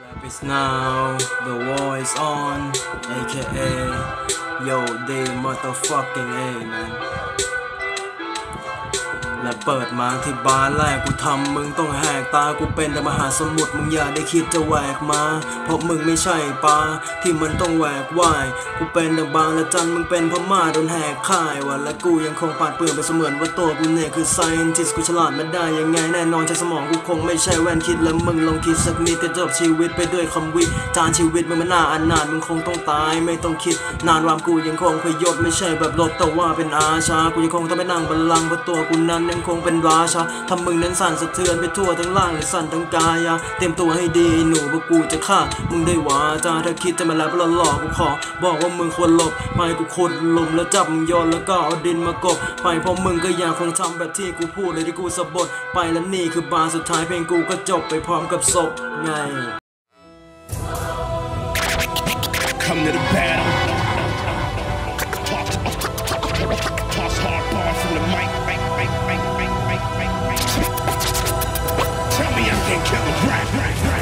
Rap is now, the war is on, aka Yo, they motherfucking A man และเปิดมาที่บาร์แรกกูทำมึงต้องแหกตากูเป็นแต่มหาสมุทรมึงอย่าได้คิดจะแหวกมาเพราะมึงไม่ใช่ปลาที่มันต้องแหวกว่ายกูเป็นแต่บางละจันมึงเป็นพม่าโดนแหกค่ายวันและกูยังคงปาดเปื้อนไปเสมือนว่าตัวกูเนี่ยคือ scientist กูฉลาดมาได้ยังไงแน่นอนใช้สมองกูคงไม่ใช่แว่นคิดแล้วมึงลองคิดสักนิดก็จบชีวิตไปด้วยคำวิจารชีวิตมึงมันน่าอันนานมึงคงต้องตายไม่ต้องคิด นานวามกูยังคงพยศไม่ใช่แบบรถแต่ว่าเป็นอาชากูยังคงต้องไปนั่งบัลลังก์เพราะตัวกูนั้นยังคงเป็นราชาทำมึงนั้นสั่นสะเทือนไปทั่วทั้งร่างและสั่นทั้งกายเตรียมตัวให้ดีหนูเพราะกูจะฆ่ามึงได้วาจาถ้าคิดจะมาแล้วหลอกกูขอ บอกว่ามึงควรหลบไปกูขุดหลุมแล้วจับมึงโยนแล้วก็เอาดินมากบไปเพราะมึงก็ยังคงทำแบบที่กูพูดเลยที่กูสะบดไปแล้วนี่คือบาร์สุดท้ายเพลงกูก็จบไปพร้อมกับศพไง Come to the bad kill the rap, rap, rap.